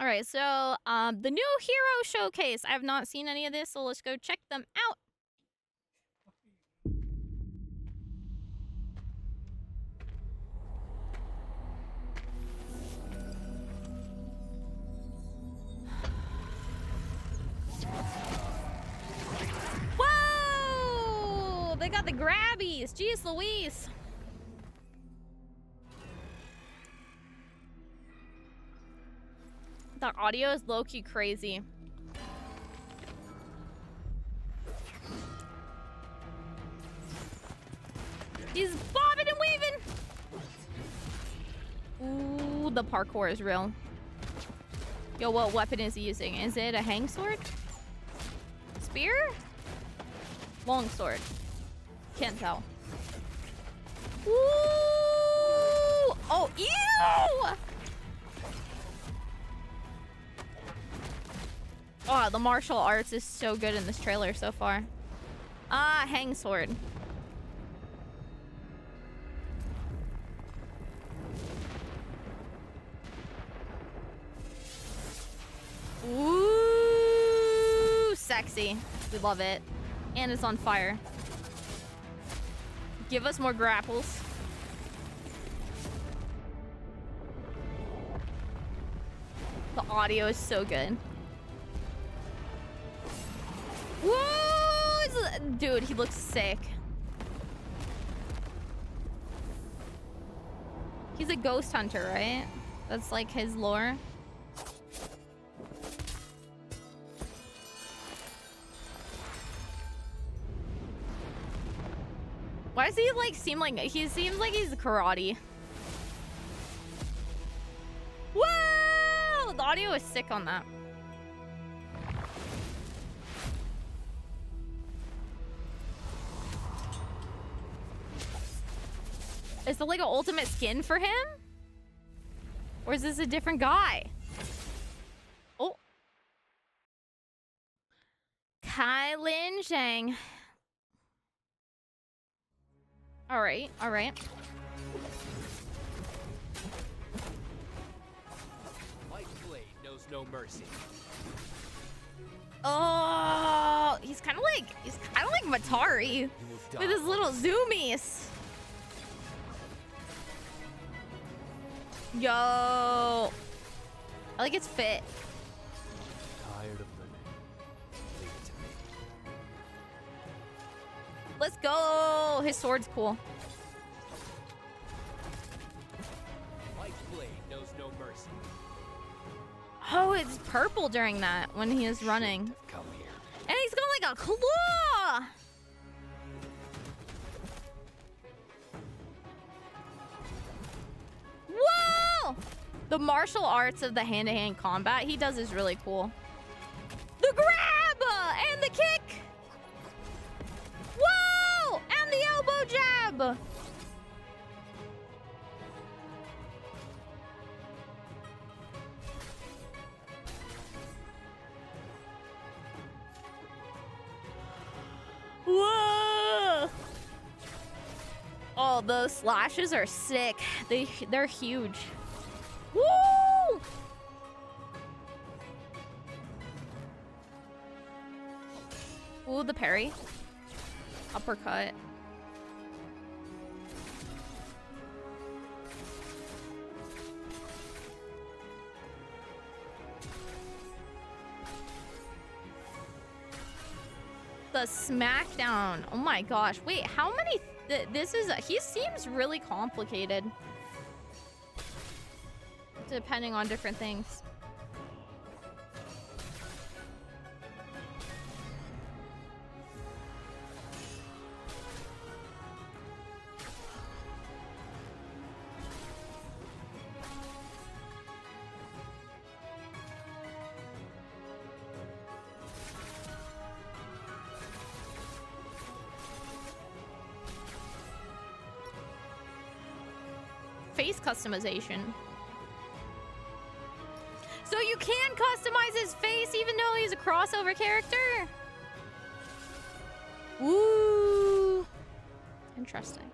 All right, so um, the new hero showcase. I have not seen any of this, so let's go check them out. Whoa! They got the grabbies. Jeez Louise. The audio is low-key crazy. He's bobbing and weaving. Ooh, the parkour is real. Yo, what weapon is he using? Is it a hang sword? Spear? Long sword. Can't tell. Ooh! Oh, ew! Oh, the martial arts is so good in this trailer so far. Ah, hang sword. Ooh, sexy. We love it. And it's on fire. Give us more grapples. The audio is so good. Dude, he looks sick. He's a ghost hunter, right? That's like his lore. Why does he like seem like he seems like he's karate? Whoa! The audio is sick on that. Is the Lego Ultimate skin for him? Or is this a different guy? Oh. Kylin Zhang. All right, all right. White blade knows no mercy. Oh, he's kind of like he's kind of like Matari with his little zoomies. Yo, I like its fit. Tired of living. Leave it to me. Let's go. His sword's cool. White blade knows no mercy. Oh, it's purple during that when he is running. Come here. And he's got like a claw! The martial arts of the hand-to-hand combat he does is really cool. The grab! And the kick! Whoa! And the elbow jab! Whoa! Oh, those slashes are sick. They they're huge. Woo! Ooh, the parry. Uppercut. The smackdown. Oh my gosh. Wait, how many... Th this is... He seems really complicated. Depending on different things. Face customization. He's a crossover character? Ooh. Interesting.